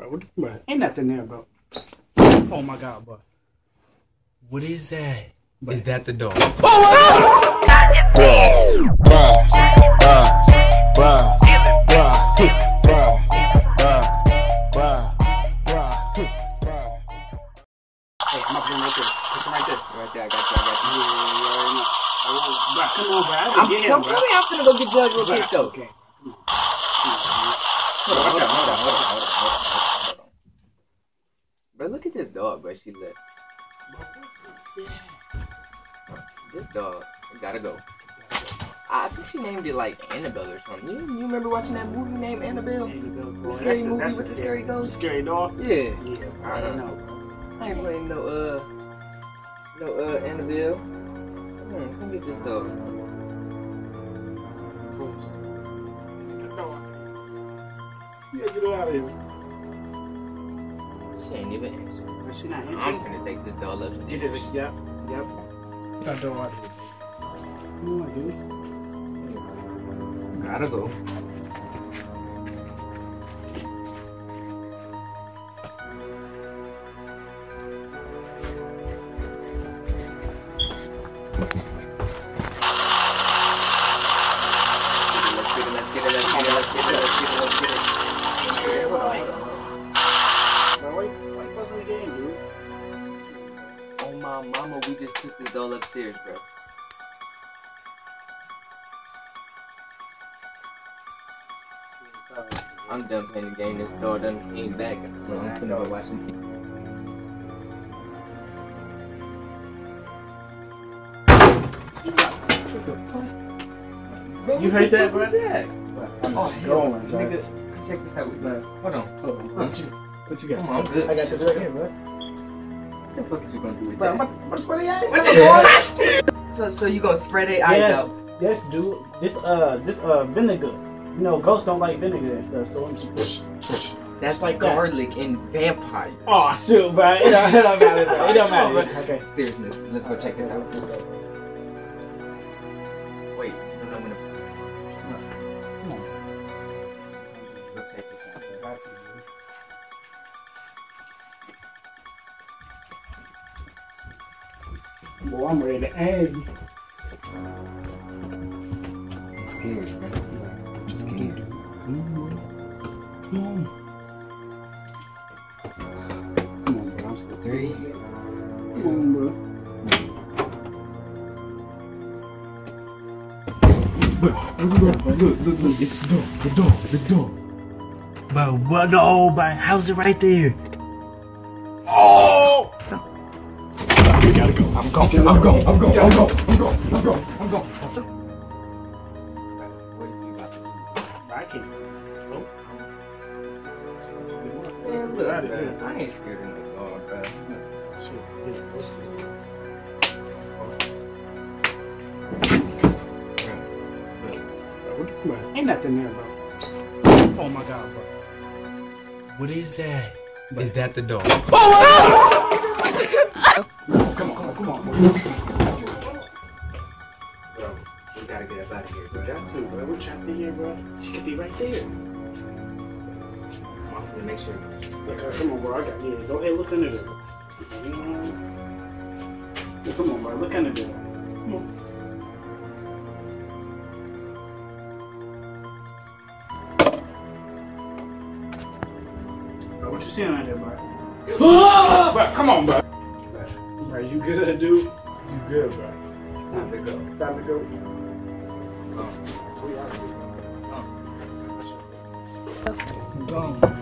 Bro, what, bro, ain't nothing there, bro. Oh my god, bro. What is that? Bro. Is that the dog? Oh, oh, oh! I'm probably after to go get Judge real quick though. Okay. Hold on, hold on, hold on, hold on, hold on. Bro, look at this dog, bro. She left. This dog gotta go. I think she named it like Annabelle or something. You, you remember watching that movie named Annabelle? The scary movie with the scary ghost? Scary dog? Yeah. Yeah, I don't know. I ain't playing no uh no uh Annabelle. Come on, come get this dog. Yeah, get out of here. She ain't even answering. But she not answering. I'm finna take this doll up. Get it. Yep. Yep. I don't want this. Gotta go. My mama, we just took this doll upstairs, bro. I'm done playing the game. This door done came back. I'm finna go watching. Bro, You heard that, bro? that? I'm Oh, going, bro. nigga. Check this out with me. Hold on. Hold on, what you, what you got? Come on, I'm good. I got this right here, bro. What the fuck is you gonna do with Bro, that? I'm about to spray your eyes What out, the boy. So, so you gonna spread their eyes Yes, out? yes, dude. This uh, this uh, vinegar. You know, ghosts don't like vinegar and stuff, so I'm just. That's like that. garlic and vampire. Oh shoot, bro! It don't, it don't matter, bro. It don't matter. Okay. Seriously, let's go check this out. Boy, I'm ready to end. I'm scared, man. I'm scared. Come on. Come on, bro. I'm still Three. Come on, bro. Look, look, look, it's the door, the door, the door. Bro, what? No, but how's it right there? Oh! We gotta go. I'm going, I'm going, I'm going, I'm going, I'm going, I'm going, I'm going. I can't. Oh. Man, look, man, I ain't scared of no dog, bro. Bro, ain't nothing there, bro. Oh my god, bro. What is that? Is that the dog? Oh, Come could be right there. I'm gonna make sure. Uh, come on, bro. I got yeah. Go ahead, look under there. Yeah, come on, bro. Look under there. Come on. What you seeing under there, bro? bro, come on, bro. Bro, you good, dude? You good, bro? It's time to go. It's time to go. Go. Pronto.